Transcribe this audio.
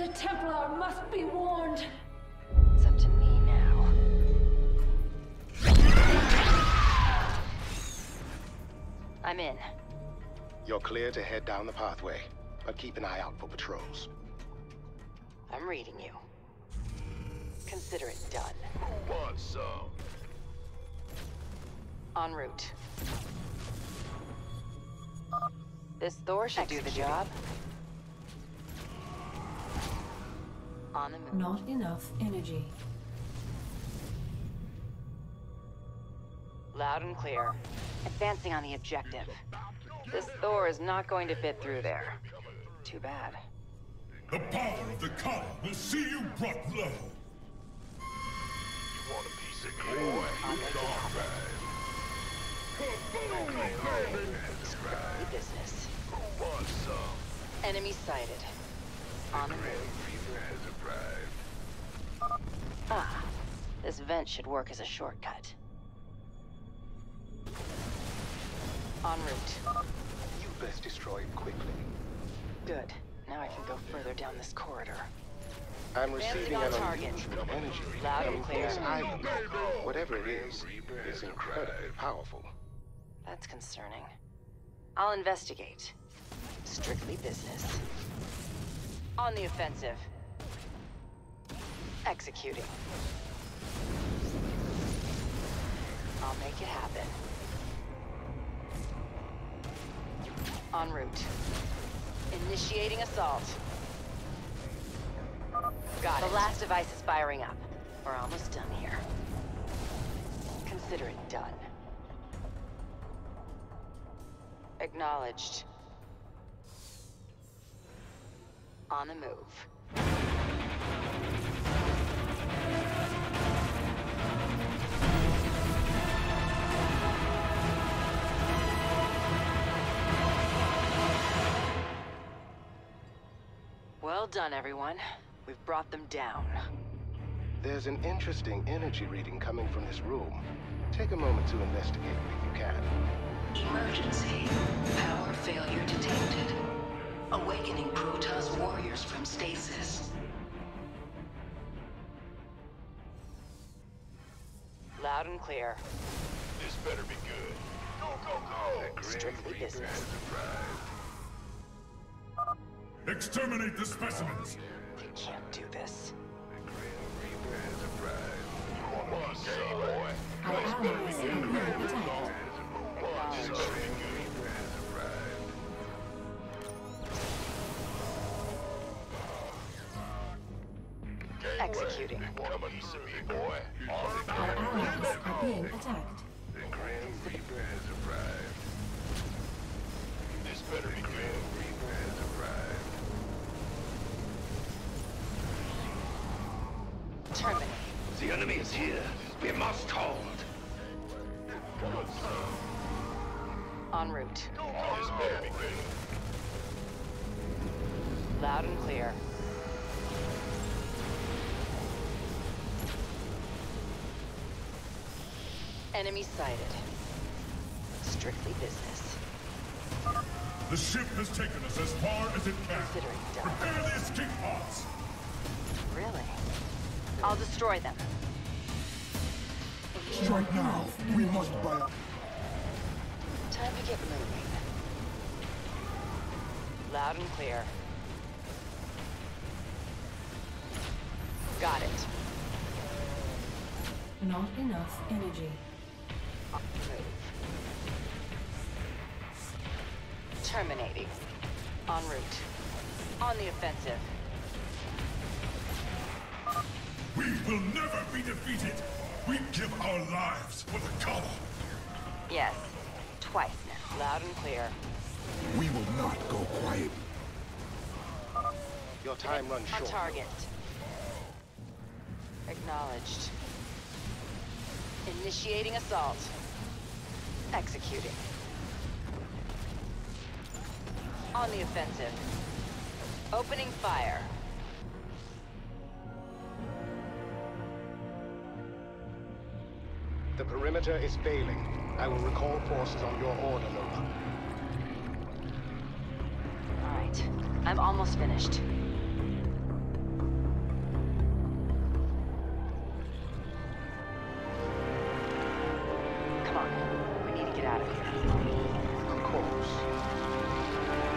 The Templar must be warned. It's up to me now. I'm in. You're clear to head down the pathway, but keep an eye out for patrols. I'm reading you. Consider it done. Who wants some? En route. This Thor should do the job. On the move. Not enough energy. Loud and clear. Advancing on the objective. This Thor is not going to fit through there. Too bad. The power of the Khala will see you brought low. You want a piece of me, boy? I'll make it happen. Strictly business. Who wants some? Enemy sighted. On the move. Has arrived. Ah. This vent should work as a shortcut. En route. You best destroy it quickly. Good. Now I can go further down this corridor. I'm receiving an unusual energy Loud and clear. island. Whatever it is, is incredibly powerful. That's concerning. I'll investigate. Strictly business. On the offensive. Executing. I'll make it happen. En route. Initiating assault. Got it. The last device is firing up. We're almost done here. Consider it done. Acknowledged. On the move. Well done, everyone. We've brought them down. There's an interesting energy reading coming from this room. Take a moment to investigate if you can. Emergency. Power failure. Awakening Protoss warriors from stasis. Loud and clear. This better be good. Go, go, go! Strictly business. Exterminate the specimens. You can't do this. Reaper has arrived. You want some, boy? Our allies are being attacked. Executing. Come a piece of me, boy. The Our allies are being attacked. The Grand Reaper has arrived. This better be good. Reaper has arrived. Terminate. The enemy is here. We must hold. En route. This better be good. Loud and clear. Enemy sighted. Strictly business. The ship has taken us as far as it can. Consider it done. Prepare the escape pods. Really? I'll destroy them. Right now, we must buy. Time to get moving. Loud and clear. Got it. Not enough energy. On the move. Terminating. En route. On the offensive. We will never be defeated. We give our lives for the Khala. Yes. Twice now. Loud and clear. We will not go quiet. Your time runs On short. target. Acknowledged. Initiating assault. Executing. On the offensive. Opening fire. The perimeter is failing. I will recall forces on your order, Nova. Alright. I'm almost finished. We need to get out of here. Of course.